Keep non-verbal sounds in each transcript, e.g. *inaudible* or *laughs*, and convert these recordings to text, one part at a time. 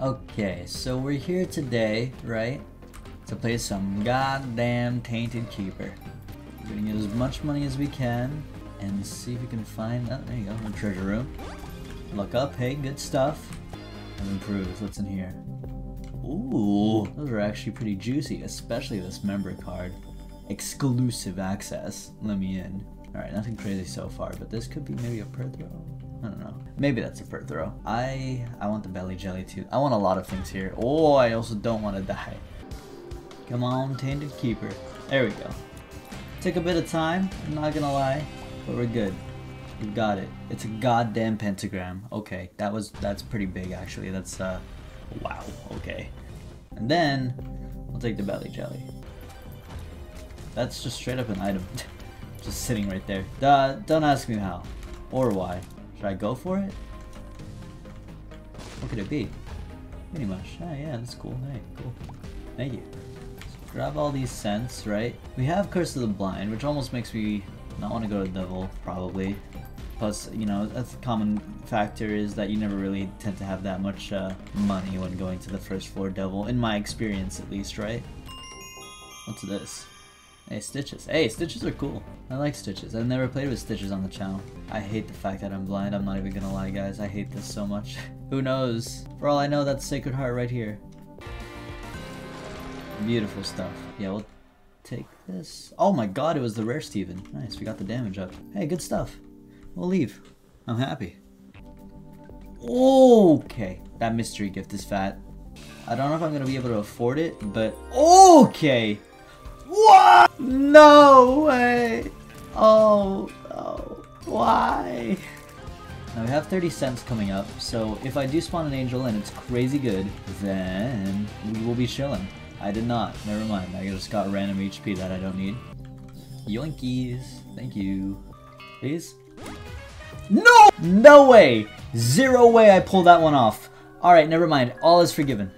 Okay, so we're here today, right? To play some goddamn Tainted Keeper. We're gonna get as much money as we can and see if we can find. Oh, there you go, a treasure room. Look up, hey, good stuff. And improved. What's in here? Ooh, those are actually pretty juicy, especially this member card. Exclusive access. Let me in. Alright, nothing crazy so far, but this could be maybe a Perthro. I don't know. Maybe that's a Perthro. I I want the belly jelly too. I want a lot of things here. Oh, I also don't want to die. Come on, tainted keeper. There we go. Took a bit of time, I'm not gonna lie, but we're good. We got it. It's a goddamn pentagram. Okay, that was that's pretty big actually. That's uh wow, okay. And then we'll take the belly jelly. That's just straight up an item. *laughs* just sitting right there. Duh, don't ask me how. Or why. Should I go for it? What could it be? Mini mush. Ah, yeah, that's cool. Hey, cool. Thank you. Grab all these cents, right? We have Curse of the Blind, which almost makes me not want to go to the Devil, probably. Plus, you know, that's a common factor is that you never really tend to have that much uh, money when going to the first floor Devil, in my experience at least, right? What's this? Hey, Stitches. Hey, Stitches are cool. I like Stitches. I've never played with Stitches on the channel. I hate the fact that I'm blind. I'm not even gonna lie, guys. I hate this so much. *laughs* Who knows? For all I know, that's Sacred Heart right here. Beautiful stuff. Yeah, we'll take this. Oh my god, it was the rare Steven. Nice, we got the damage up. Hey, good stuff. We'll leave. I'm happy. Okay, that mystery gift is fat. I don't know if I'm gonna be able to afford it, but okay. What? No way! Oh, no. Why? Now we have 30 cents coming up, so if I do spawn an angel and it's crazy good, then we will be chilling. I did not. Never mind. I just got random HP that I don't need. Yoinkies. Thank you. Please? No! No way! Zero way I pulled that one off. Alright, never mind. All is forgiven.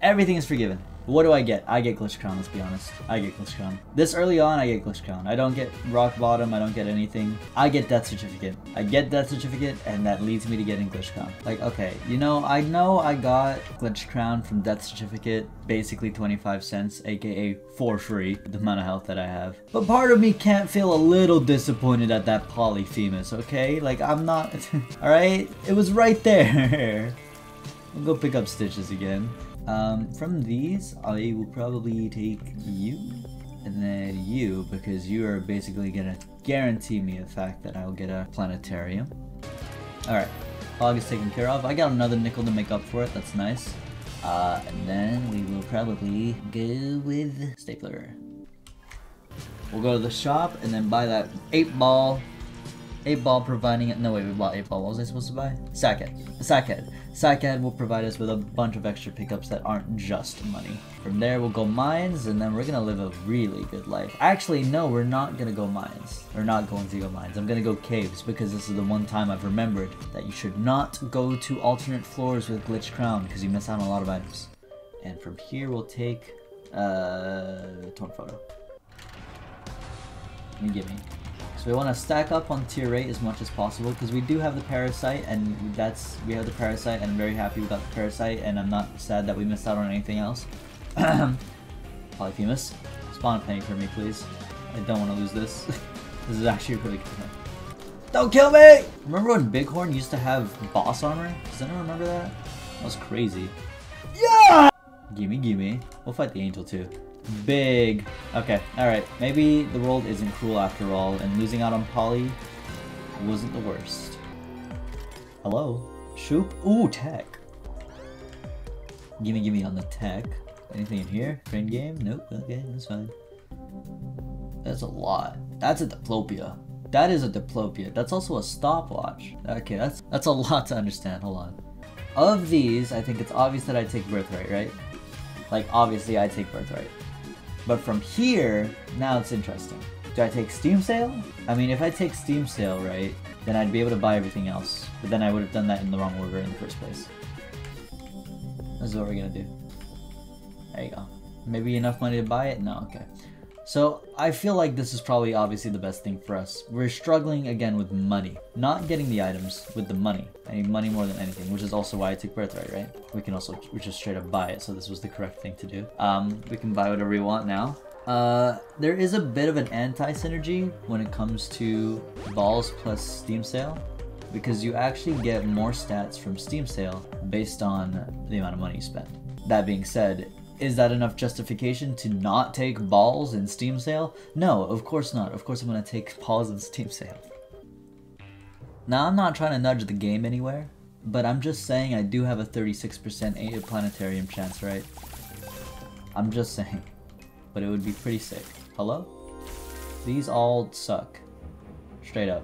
Everything is forgiven. What do I get? I get Glitch Crown, let's be honest. I get Glitch Crown. This early on, I get Glitch Crown. I don't get Rock Bottom, I don't get anything. I get Death Certificate. I get Death Certificate, and that leads me to getting Glitch Crown. Like, okay, you know, I know I got Glitch Crown from Death Certificate, basically 25 cents, aka for free, the amount of health that I have. But part of me can't feel a little disappointed at that Polyphemus, okay? Like, I'm not... *laughs* Alright? It was right there. *laughs* I'll go pick up Stitches again. Um, from these, I will probably take you and then you because you are basically gonna guarantee me the fact that I'll get a planetarium. Alright, Hog is taken care of. I got another nickel to make up for it, that's nice. Uh, and then we will probably go with Stapler. We'll go to the shop and then buy that 8 ball 8 ball providing it. No, wait, we bought 8 ball. What was I supposed to buy? Sackhead. Sackhead. Sackhead will provide us with a bunch of extra pickups that aren't just money. From there, we'll go mines, and then we're gonna live a really good life. Actually, no, we're not gonna go mines. We're not going to go mines. I'm gonna go caves because this is the one time I've remembered that you should not go to alternate floors with Glitch Crown because you miss out on a lot of items. And from here, we'll take uh, torn photo. And give me. We want to stack up on tier 8 as much as possible because we do have the Parasite and that's we have the Parasite and I'm very happy we got the Parasite and I'm not sad that we missed out on anything else. *clears throat* Polyphemus, spawn a penny for me please. I don't want to lose this. *laughs* this is actually really good. Don't kill me! Remember when Bighorn used to have boss armor? Does anyone remember that? That was crazy. Yeah! Gimme, gimme. We'll fight the angel too. Big. Okay, alright. Maybe the world isn't cruel after all, and losing out on Polly wasn't the worst. Hello? Shoop? Ooh, tech. Gimme gimme on the tech. Anything in here? Friend game? Nope. Okay, that's fine. That's a lot. That's a diplopia. That is a diplopia. That's also a stopwatch. Okay, that's that's a *laughs* lot to understand. Hold on. Of these, I think it's obvious that I take birthright, right? Like, obviously I take birthright. But from here, now it's interesting. Do I take Steam Sale? I mean, if I take Steam Sale, right, then I'd be able to buy everything else. But then I would have done that in the wrong order in the first place. This is what we're gonna do. There you go. Maybe enough money to buy it? No, okay. So I feel like this is probably obviously the best thing for us. We're struggling again with money. Not getting the items with the money. I need money more than anything, which is also why I took Birthright, right? We can also we just straight up buy it, so this was the correct thing to do. Um, we can buy whatever we want now. Uh, there is a bit of an anti-synergy when it comes to balls plus Steam Sale because you actually get more stats from Steam Sale based on the amount of money you spend. That being said, is that enough justification to not take balls in Steam sale? No, of course not. Of course I'm gonna take balls in Steam sale. Now I'm not trying to nudge the game anywhere, but I'm just saying I do have a 36% planetarium chance, right? I'm just saying. But it would be pretty sick. Hello? These all suck. Straight up.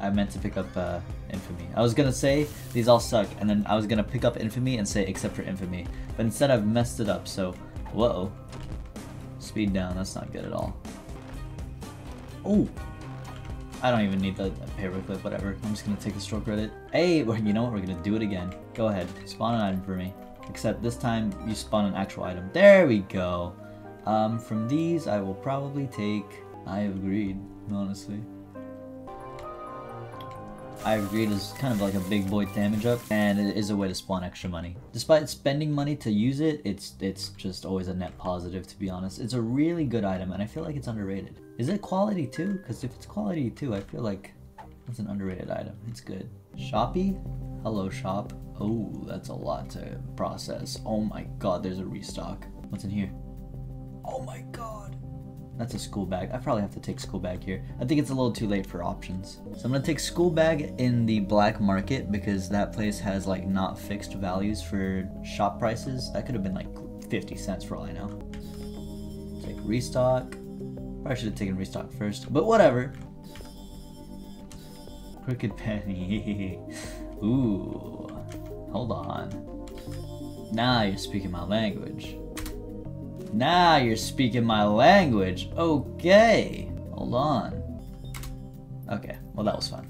I meant to pick up uh, Infamy. I was gonna say these all suck, and then I was gonna pick up Infamy and say except for Infamy. But instead I've messed it up, so whoa. Speed down, that's not good at all. Oh! I don't even need the paperclip, whatever. I'm just gonna take the store credit. Hey, *laughs* you know what? We're gonna do it again. Go ahead, spawn an item for me. Except this time you spawn an actual item. There we go. Um, from these, I will probably take. Eye of Greed, honestly. I agreed is kind of like a big boy damage up, and it is a way to spawn extra money. Despite spending money to use it, it's it's just always a net positive to be honest. It's a really good item, and I feel like it's underrated. Is it quality too? Because if it's quality too, I feel like it's an underrated item. It's good. Shoppy? Hello shop. Oh, that's a lot to process. Oh my god, there's a restock. What's in here? Oh my god. That's a school bag. I probably have to take school bag here. I think it's a little too late for options. So I'm gonna take school bag in the black market because that place has like not fixed values for shop prices. That could have been like 50 cents for all I know. Take restock. Probably should have taken restock first, but whatever. Crooked penny. *laughs* Ooh. Hold on. Now you're speaking my language. Now you're speaking my language. Okay. Hold on. Okay, well that was fun.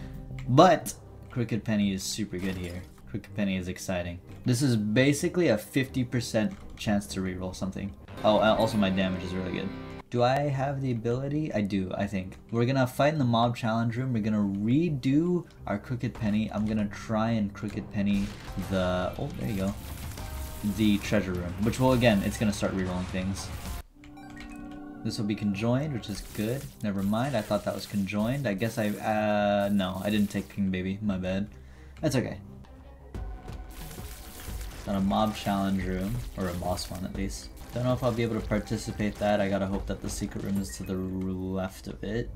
*laughs* but Crooked Penny is super good here. Crooked Penny is exciting. This is basically a 50% chance to reroll something. Oh, uh, also my damage is really good. Do I have the ability? I do, I think. We're gonna fight in the mob challenge room. We're gonna redo our Crooked Penny. I'm gonna try and Crooked Penny the... Oh, there you go the treasure room, which will again, it's gonna start rerolling things. This will be conjoined, which is good. Never mind, I thought that was conjoined. I guess I, uh, no, I didn't take King Baby, my bad. That's okay. It's not a mob challenge room, or a boss one at least. Don't know if I'll be able to participate that. I gotta hope that the secret room is to the left of it.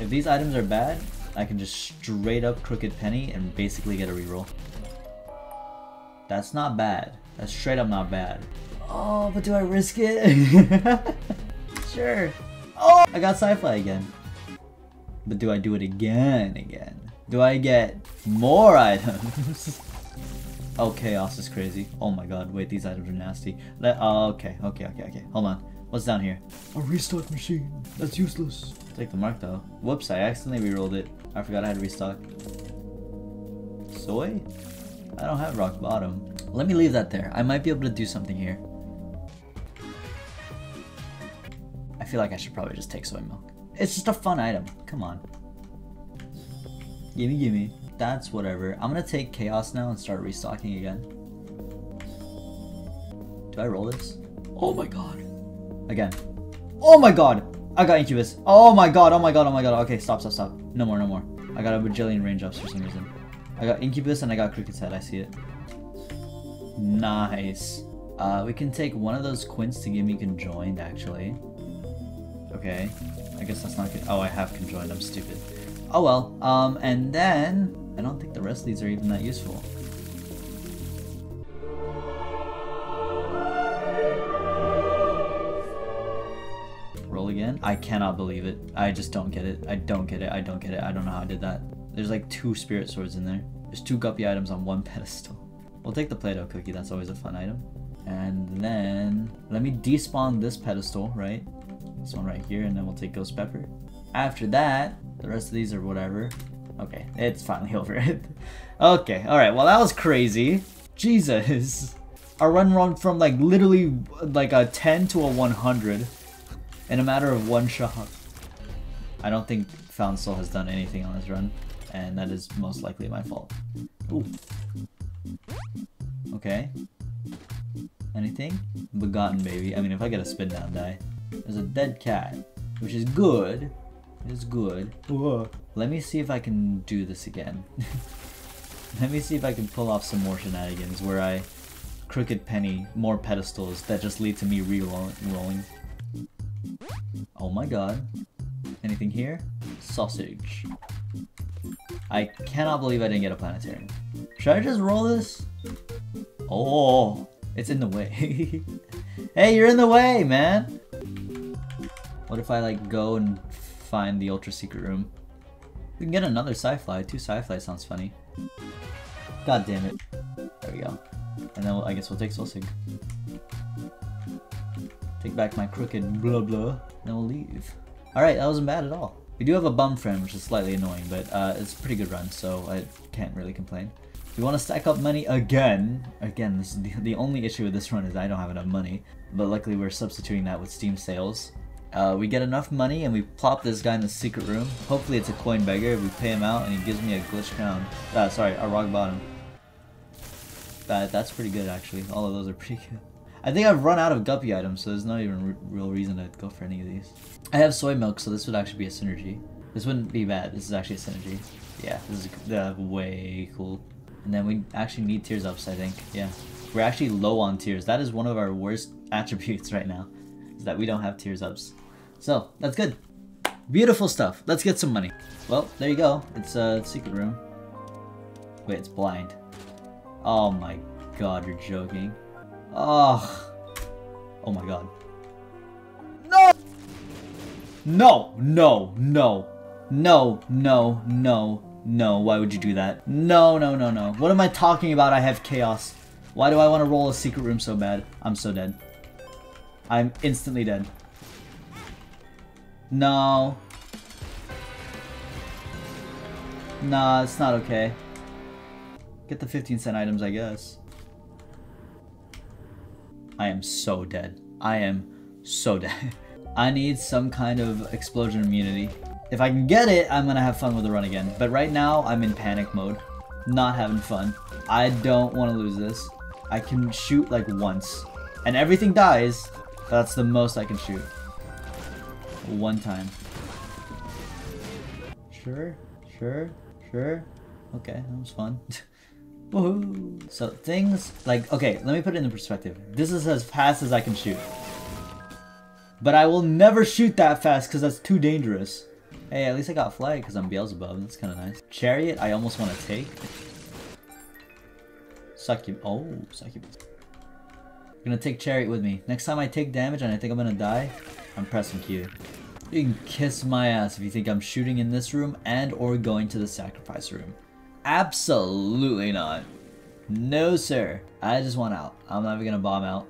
If these items are bad, I can just straight up Crooked Penny and basically get a reroll. That's not bad. That's straight up not bad. Oh, but do I risk it? *laughs* sure. Oh, I got sci-fi again. But do I do it again again? Do I get more *laughs* items? oh, chaos is crazy. Oh my god, wait, these items are nasty. Let, oh, uh, okay, okay, okay, okay. Hold on. What's down here? A restock machine. That's useless. Take the mark though. Whoops, I accidentally rerolled it. I forgot I had restock. Soy? I don't have rock bottom. Let me leave that there. I might be able to do something here. I feel like I should probably just take soy milk. It's just a fun item. Come on. Gimme, gimme. That's whatever. I'm gonna take Chaos now and start restocking again. Do I roll this? Oh my god. Again. Oh my god! I got Incubus. Oh my god, oh my god, oh my god. Okay, stop, stop, stop. No more, no more. I got a bajillion range ups for some reason. I got Incubus and I got Cricket's Head, I see it. Nice. Uh, we can take one of those quints to give me conjoined, actually. Okay. I guess that's not good. Oh, I have conjoined. I'm stupid. Oh well. Um, and then... I don't think the rest of these are even that useful. Roll again? I cannot believe it. I just don't get it. I don't get it. I don't get it. I don't know how I did that. There's like two spirit swords in there. There's two guppy items on one *laughs* pedestal. We'll take the Play-Doh cookie, that's always a fun item. And then, let me despawn this pedestal, right? This one right here, and then we'll take Ghost Pepper. After that, the rest of these are whatever. Okay, it's finally *laughs* over. okay, alright, well that was crazy. Jesus. Our run run from like literally like a 10 to a 100 in a matter of one shot. I don't think Found Soul has done anything on this run, and that is most likely my fault. Ooh. Okay. Anything? Begotten baby. I mean, if I get a spin down die. There's a dead cat, which is good. It's good. Whoa. Let me see if I can do this again. *laughs* Let me see if I can pull off some more shenanigans where I crooked penny more pedestals that just lead to me re-rolling. Oh my god. Anything here? Sausage. I cannot believe I didn't get a planetarium. Should I just roll this? Oh, it's in the way. *laughs* hey, you're in the way, man! What if I like go and find the ultra secret room? We can get another Psy Fly. Two Psy Fly sounds funny. God damn it. There we go. And then we'll, I guess we'll take Soul Sig. Take back my crooked blah blah. Then we'll leave. Alright, that wasn't bad at all. We do have a bum friend, which is slightly annoying, but uh, it's a pretty good run, so I can't really complain. We want to stack up money again. Again, this is the, the only issue with this run is I don't have enough money, but luckily we're substituting that with Steam sales. Uh, we get enough money and we plop this guy in the secret room. Hopefully it's a coin beggar. We pay him out and he gives me a glitch crown. Uh, sorry, a rock bottom. That, that's pretty good actually. All of those are pretty good. I think I've run out of guppy items, so there's not even real reason to go for any of these. I have soy milk, so this would actually be a synergy. This wouldn't be bad. This is actually a synergy. Yeah, this is uh, way cool. And then we actually need tears ups, I think. Yeah. We're actually low on tears. That is one of our worst *laughs* attributes right now. Is that we don't have tears ups. So, that's good. Beautiful stuff. Let's get some money. Well, there you go. It's a secret room. Wait, it's blind. Oh my god, you're joking. Oh. Oh my god. No! No, no, no. No, no, no, no. Why would you do that? No, no, no, no. What am I talking about? I have chaos. Why do I want to roll a secret room so bad? I'm so dead. I'm instantly dead. No. Nah, it's not okay. Get the 15 cent items, I guess. I am so dead. I am so dead. *laughs* I need some kind of explosion immunity. If I can get it, I'm gonna have fun with the run again. But right now, I'm in panic mode. Not having fun. I don't want to lose this. I can shoot like once. And everything dies. That's the most I can shoot. One time. Sure, sure, sure. Okay, that was fun. *laughs* Woohoo! So things like, okay, let me put it into perspective. This is as fast as I can shoot. But I will never shoot that fast because that's too dangerous. Hey, at least I got flag because I'm Beelzebub. That's kind of nice. Chariot, I almost want to take. Succubus. Oh, Succubus. I'm gonna take Chariot with me. Next time I take damage and I think I'm gonna die, I'm pressing Q. You can kiss my ass if you think I'm shooting in this room and or going to the sacrifice room. Absolutely not. No, sir. I just want out. I'm not even gonna bomb out.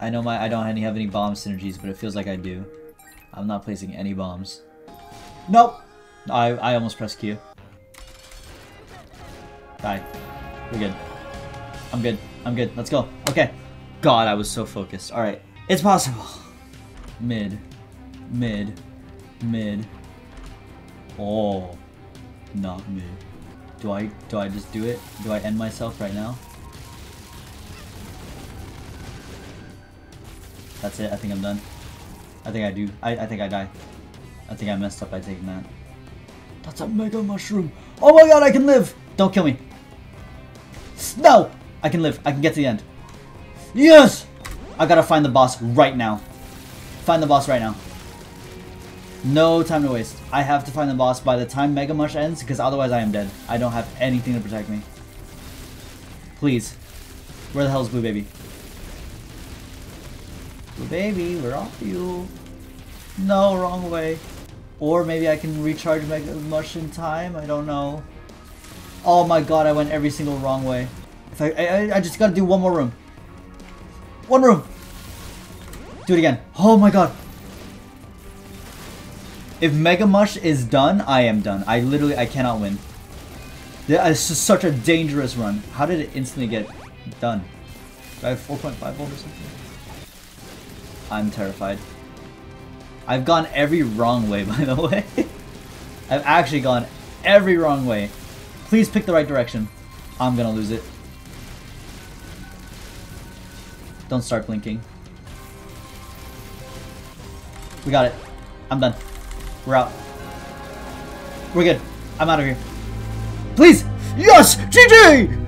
I know my I don't have any bomb synergies, but it feels like I do. I'm not placing any bombs. Nope. I I almost pressed Q. Die. We're good. I'm good. I'm good. Let's go. Okay. God, I was so focused. All right. It's possible. Mid. Mid. Mid. Oh. Not mid. Do I do I just do it? Do I end myself right now? That's it. I think I'm done. I think I do. I, I think I die. I think I messed up by taking that. That's a mega mushroom. Oh my god, I can live! Don't kill me. No! I can live. I can get to the end. Yes! I gotta find the boss right now. Find the boss right now. No time to waste. I have to find the boss by the time Mega Mush ends, because otherwise I am dead. I don't have anything to protect me. Please. Where the hell is Blue Baby? Blue Baby, we're off you. No, wrong way. Or maybe I can recharge Mega Mush in time? I don't know. Oh my god, I went every single wrong way. If I, I, I just gotta do one more room. One room! Do it again. Oh my god. If Mega Mush is done, I am done. I literally, I cannot win. This uh, is such a dangerous run. How did it instantly get done? Do I have 4.5 volt or something? I'm terrified. I've gone every wrong way, *laughs* by the way. I've actually gone every wrong way. Please pick the right direction. I'm gonna lose it. Don't start blinking. We got it. I'm done. We're out. We're good. I'm out of here. Please! Yes! GG!